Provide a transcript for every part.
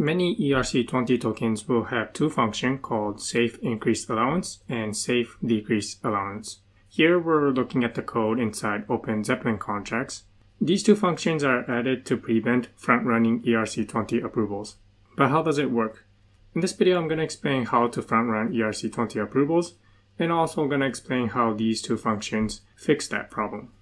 Many ERC20 tokens will have two functions called safe increase allowance and safe decrease allowance. Here we're looking at the code inside OpenZeppelin contracts. These two functions are added to prevent front-running ERC20 approvals. But how does it work? In this video, I'm going to explain how to front-run ERC20 approvals and also going to explain how these two functions fix that problem.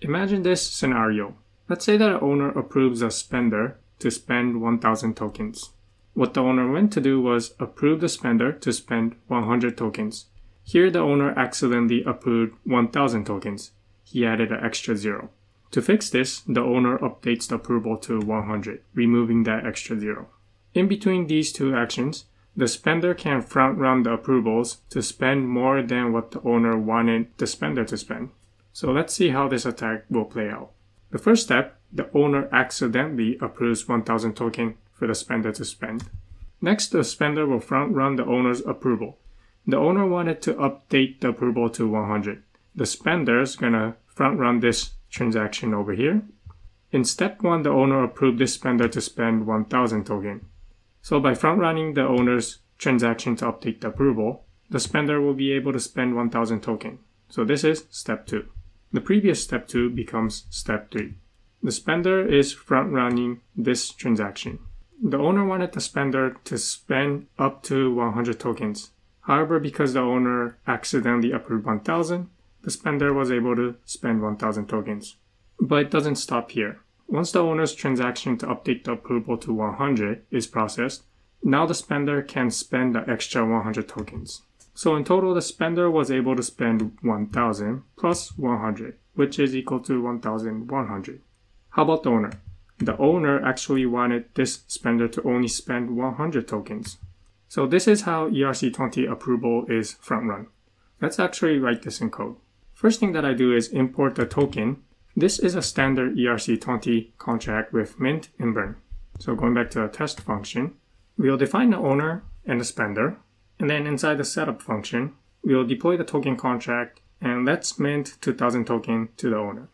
Imagine this scenario. Let's say that an owner approves a spender to spend 1000 tokens. What the owner went to do was approve the spender to spend 100 tokens. Here the owner accidentally approved 1000 tokens. He added an extra zero. To fix this, the owner updates the approval to 100, removing that extra zero. In between these two actions, the spender can front run the approvals to spend more than what the owner wanted the spender to spend. So let's see how this attack will play out. The first step the owner accidentally approves 1000 token for the spender to spend. Next, the spender will front run the owner's approval. The owner wanted to update the approval to 100. The spender is gonna front run this transaction over here. In step 1, the owner approved this spender to spend 1000 token. So by front running the owner's transaction to update the approval, the spender will be able to spend 1000 token. So this is step 2. The previous step 2 becomes step 3. The spender is front running this transaction. The owner wanted the spender to spend up to 100 tokens. However, because the owner accidentally approved 1000, the spender was able to spend 1000 tokens. But it doesn't stop here. Once the owner's transaction to update the approval to 100 is processed, now the spender can spend the extra 100 tokens. So in total, the spender was able to spend 1000 plus 100, which is equal to 1100. How about the owner? The owner actually wanted this spender to only spend 100 tokens. So this is how ERC20 approval is front run. Let's actually write this in code. First thing that I do is import the token. This is a standard ERC20 contract with mint and burn. So going back to the test function, we'll define the owner and the spender. And then inside the setup function, we'll deploy the token contract and let's mint 2000 token to the owner.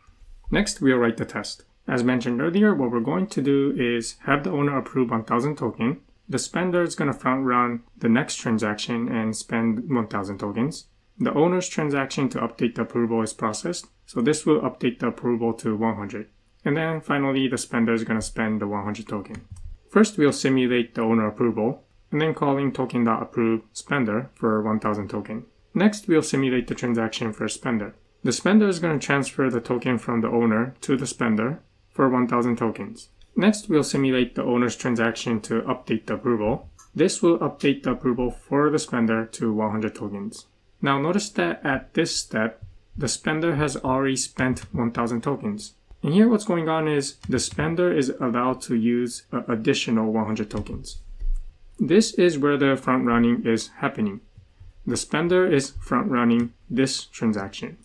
Next, we'll write the test. As mentioned earlier, what we're going to do is have the owner approve 1000 token. The spender is going to front run the next transaction and spend 1000 tokens. The owner's transaction to update the approval is processed, so this will update the approval to 100. And then finally, the spender is going to spend the 100 token. First, we'll simulate the owner approval, and then calling token.approve spender for 1000 token. Next, we'll simulate the transaction for spender. The spender is going to transfer the token from the owner to the spender, for 1000 tokens. Next, we'll simulate the owner's transaction to update the approval. This will update the approval for the spender to 100 tokens. Now notice that at this step, the spender has already spent 1000 tokens. And here what's going on is the spender is allowed to use additional 100 tokens. This is where the front running is happening. The spender is front running this transaction.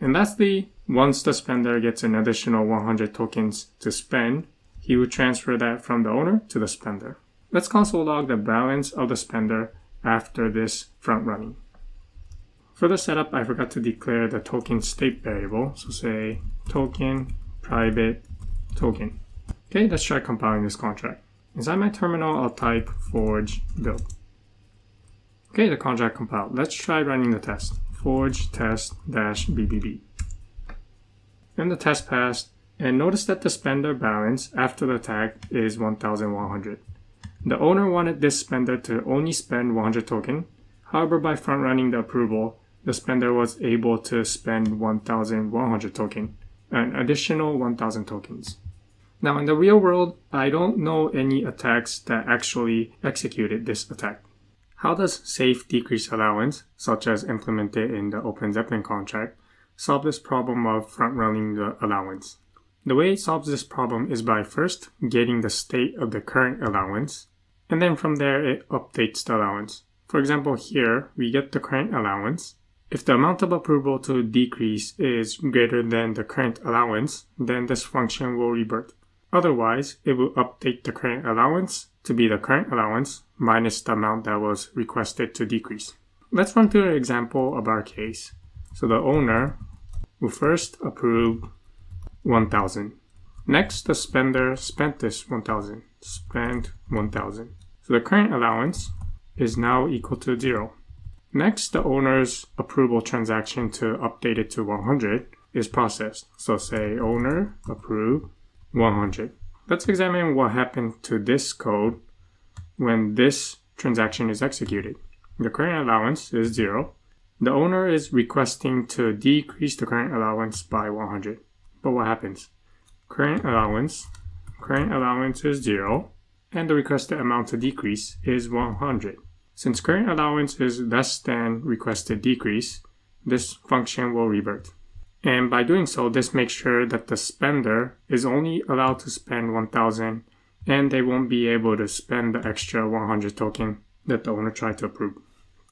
And lastly, once the spender gets an additional 100 tokens to spend, he will transfer that from the owner to the spender. Let's console log the balance of the spender after this front running. For the setup, I forgot to declare the token state variable. So say token private token. Okay, let's try compiling this contract. Inside my terminal, I'll type forge build. Okay, the contract compiled. Let's try running the test. Forge test dash vvv and the test passed, and notice that the spender balance after the tag is 1100. The owner wanted this spender to only spend 100 token, however by front running the approval, the spender was able to spend 1100 token, an additional 1000 tokens. Now in the real world, I don't know any attacks that actually executed this attack. How does safe decrease allowance, such as implemented in the OpenZeppelin contract, solve this problem of front-running the allowance. The way it solves this problem is by first getting the state of the current allowance, and then from there it updates the allowance. For example, here we get the current allowance. If the amount of approval to decrease is greater than the current allowance, then this function will revert. Otherwise, it will update the current allowance to be the current allowance minus the amount that was requested to decrease. Let's run through an example of our case. So the owner will first approve 1000. Next, the spender spent this 1000. spent 1000. So the current allowance is now equal to 0. Next, the owner's approval transaction to update it to 100 is processed. So say owner approve 100. Let's examine what happened to this code when this transaction is executed. The current allowance is 0. The owner is requesting to decrease the current allowance by 100. But what happens? Current allowance, current allowance is 0 and the requested amount to decrease is 100. Since current allowance is less than requested decrease, this function will revert. And by doing so, this makes sure that the spender is only allowed to spend 1000 and they won't be able to spend the extra 100 token that the owner tried to approve.